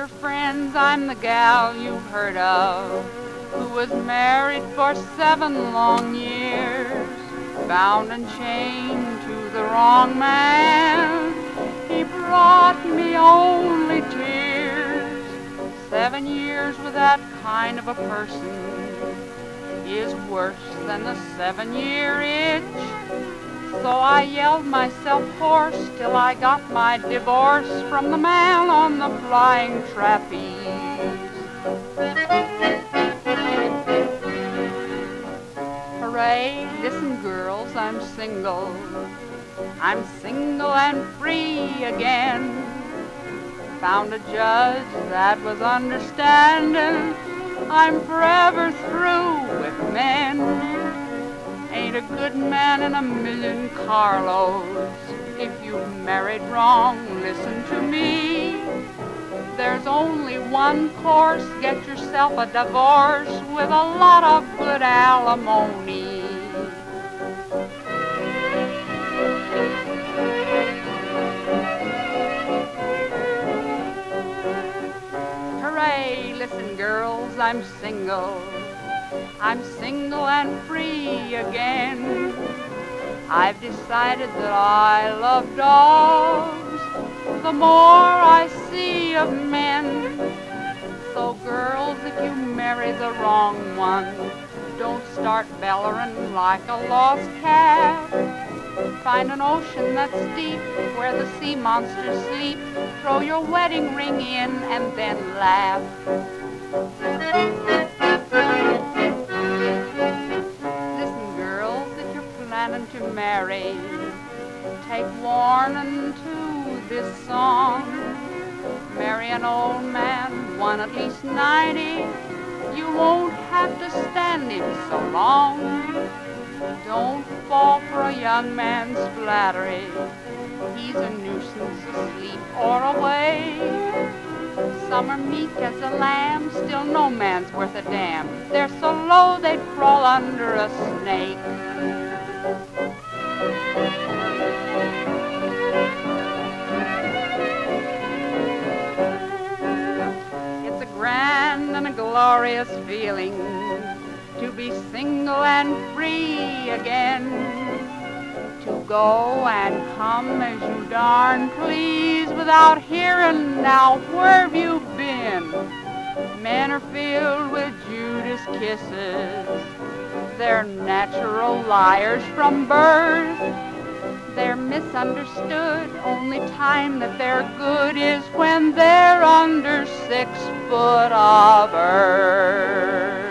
means I'm the gal you've heard of, who was married for seven long years, bound and chained to the wrong man. He brought me only tears. Seven years with that kind of a person is worse than the seven-year itch. So I yelled myself hoarse till I got my divorce from the man on the flying trapeze. Hooray, listen girls, I'm single. I'm single and free again. Found a judge that was understanding. I'm forever through good man in a million carloads. If you've married wrong, listen to me. There's only one course, get yourself a divorce with a lot of good alimony. Hooray, listen girls, I'm single. I'm single and free again. I've decided that I love dogs the more I see of men. So girls, if you marry the wrong one, don't start bellering like a lost cat. Find an ocean that's deep where the sea monsters sleep. Throw your wedding ring in and then laugh. Marry, take warning to this song. Marry an old man, one at least 90, you won't have to stand him so long. Don't fall for a young man's flattery, he's a nuisance asleep or away. Some are meek as a lamb, still no man's worth a damn. They're so low they'd crawl under a snake. Glorious feeling to be single and free again. To go and come as you darn please without hearing now where've you been. Men are filled with Judas kisses they're natural liars from birth. They're misunderstood. Only time that they're good is when they're under six foot of earth.